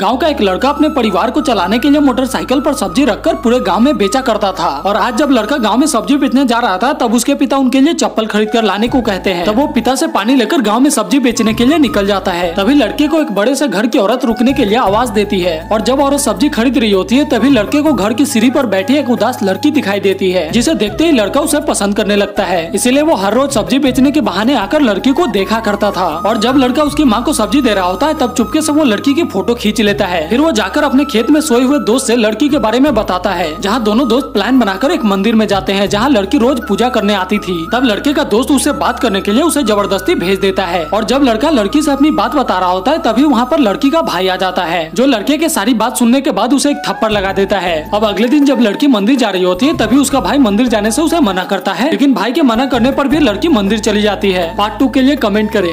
गाँव का एक लड़का अपने परिवार को चलाने के लिए मोटरसाइकिल पर सब्ज़ी रखकर पूरे गाँव में बेचा करता था। और आज जब लड़का गाँव में सब्ज़ी बेचने जा रहा था, तब उसके पिता उनके लिए चप्पल खरीद कर लाने को कहते हैं। तब वो पिता से पानी लेकर गाँव में सब्ज़ी बेचने के लिए निकल जाता है। तभी लड़के को एक बड़े से घर की औरत रुकने के लिए आवाज़ देती है। और जब औरत सब्ज़ी खरीद रही होती है, तभी लड़के को घर की सीढ़ी पर बैठी एक उदास लड़की दिखाई देती है, जिसे देखते ही लड़का उसे पसंद करने लगता है। इसीलिए वो हर रोज सब्ज़ी बेचने के बहाने आकर लड़की को देखा करता था। और जब लड़का उसकी माँ को सब्ज़ी दे रहा होता है, तब चुपके से वो लड़की की फ़ोटो खींच लेता है। फिर वो जाकर अपने खेत में सोए हुए दोस्त से लड़की के बारे में बताता है, जहाँ दोनों दोस्त प्लान बनाकर एक मंदिर में जाते हैं, जहाँ लड़की रोज पूजा करने आती थी। तब लड़के का दोस्त उससे बात करने के लिए उसे ज़बरदस्ती भेज देता है और जब लड़का लड़की से अपनी बात बता रहा होता है, तभी वहाँ पर लड़की का भाई आ जाता है, जो लड़के के सारी बात सुनने के बाद उसे एक थप्पड़ लगा देता है। अब अगले दिन जब लड़की मंदिर जा रही होती है, तभी उसका भाई मंदिर जाने से उसे मना करता है, लेकिन भाई के मना करने पर भी लड़की मंदिर चली जाती है। पार्ट टू के लिए कमेंट करे।